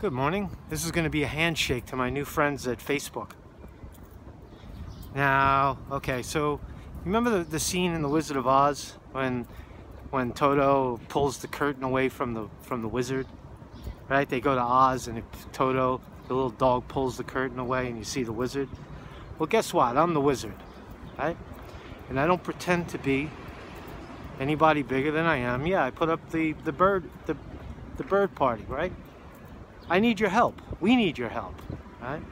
Good morning. This is going to be a handshake to my new friends at Facebook. Now, okay, so remember the, the scene in The Wizard of Oz when when Toto pulls the curtain away from the from the wizard? Right? They go to Oz and Toto, the little dog, pulls the curtain away and you see the wizard. Well, guess what? I'm the wizard, right? And I don't pretend to be anybody bigger than I am. Yeah, I put up the the bird the the bird party, right? I need your help. We need your help, right?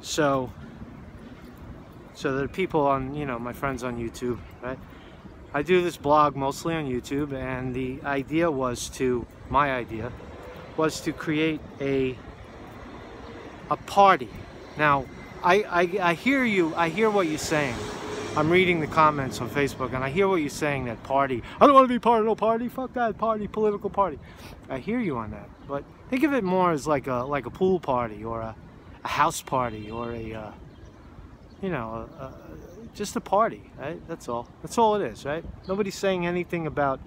So, so the people on, you know, my friends on YouTube, right? I do this blog mostly on YouTube, and the idea was to, my idea, was to create a a party. Now, I, I, I hear you, I hear what you're saying. I'm reading the comments on Facebook and I hear what you're saying that party. I don't want to be part of no party. Fuck that party, political party. I hear you on that, but think of it more as like a like a pool party or a, a house party or a uh, you know a, a, just a party. Right? That's all. That's all it is, right? Nobody's saying anything about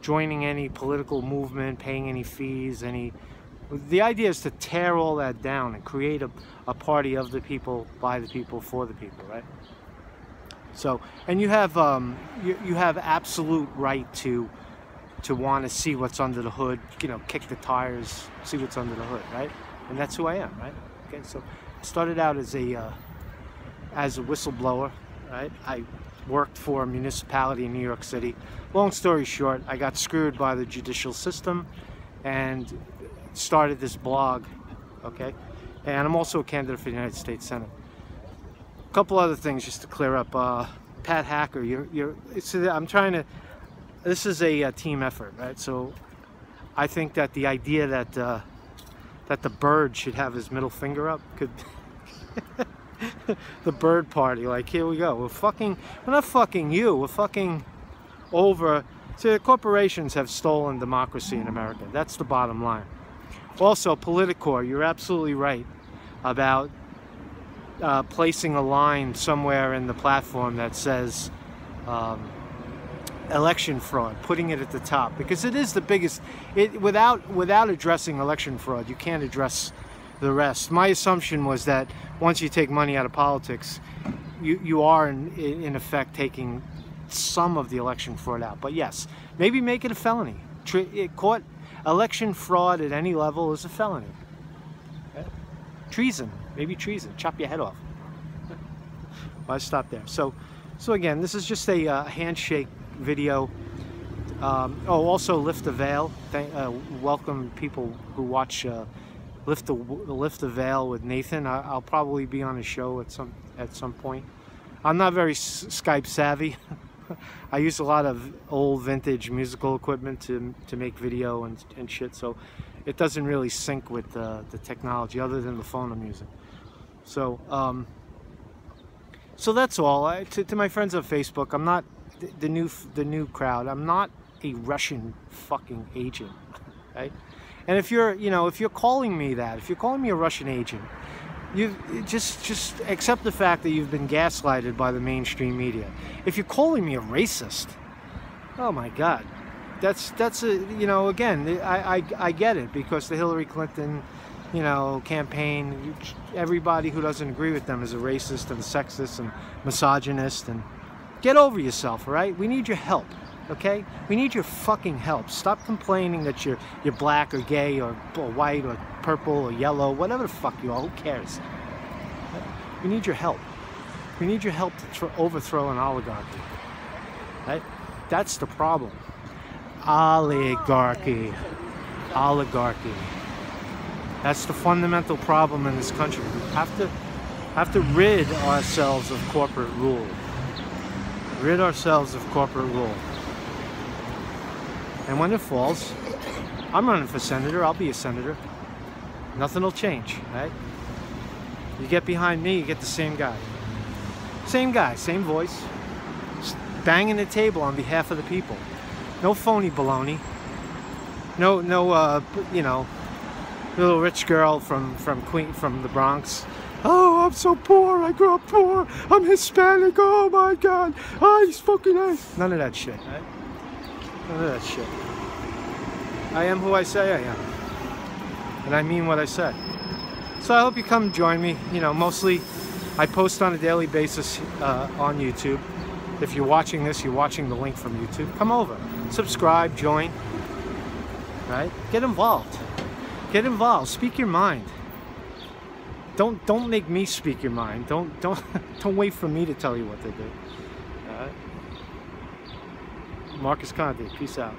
joining any political movement, paying any fees, any. The idea is to tear all that down and create a, a party of the people, by the people, for the people, right? So, and you have um, you, you have absolute right to to want to see what's under the hood. You know, kick the tires, see what's under the hood, right? And that's who I am, right? Okay, so I started out as a uh, as a whistleblower, right? I worked for a municipality in New York City. Long story short, I got screwed by the judicial system and started this blog, okay? And I'm also a candidate for the United States Senate. A couple other things just to clear up. Uh, Pat Hacker, you're, you're, I'm trying to, this is a, a, uh, team effort, right? So I think that the idea that, uh, that the bird should have his middle finger up could, the bird party, like here we go. We're fucking, we're not fucking you, we're fucking over, see corporations have stolen democracy in America. That's the bottom line. Also, Politicore, you're absolutely right about uh, placing a line somewhere in the platform that says um, election fraud, putting it at the top because it is the biggest. It without without addressing election fraud, you can't address the rest. My assumption was that once you take money out of politics, you you are in in effect taking some of the election fraud out. But yes, maybe make it a felony. It caught election fraud at any level is a felony. Treason, maybe treason, chop your head off. I stop there. So, so again, this is just a uh, handshake video. Um, oh, also lift the veil. Thank, uh, welcome people who watch uh, lift the lift the veil with Nathan. I, will probably be on a show at some at some point. I'm not very Skype savvy. I use a lot of old vintage musical equipment to to make video and, and shit. So it doesn't really sync with the, the technology other than the phone I'm using. So, um, so that's all. I, to, to, my friends on Facebook, I'm not the, the, new the new crowd. I'm not a Russian fucking agent, right? And if you're, you know, if you're calling me that, if you're calling me a Russian agent, you just just accept the fact that you've been gaslighted by the mainstream media. If you're calling me a racist, oh my God, that's that's a you know again I, I I get it because the Hillary Clinton you know campaign everybody who doesn't agree with them is a racist and sexist and misogynist and get over yourself all right? We need your help okay? We need your fucking help. Stop complaining that you're you're black or gay or, or white or purple or yellow whatever the fuck you are who cares? We need your help. We need your help to overthrow an oligarchy right? That's the problem. Oligarchy. Oligarchy. That's the fundamental problem in this country. We have to have to rid ourselves of corporate rule. Rid ourselves of corporate rule. And when it falls, I'm running for senator, I'll be a senator. Nothing will change, right? You get behind me, you get the same guy. Same guy, same voice. Just banging the table on behalf of the people. No phony baloney. No, no, uh, you know, little rich girl from from Queen from the Bronx. Oh, I'm so poor. I grew up poor. I'm Hispanic. Oh my God. Oh, he's fucking nice. None of that shit. Right? None of that shit. I am who I say I am. And I mean what I said. So I hope you come join me. You know, mostly I post on a daily basis uh, on YouTube. If you're watching this, you're watching the link from YouTube. Come over, subscribe, join, right? Get involved. Get involved. Speak your mind. Don't don't make me speak your mind. Don't don't don't wait for me to tell you what to do. All right? Marcus Conte. Peace out.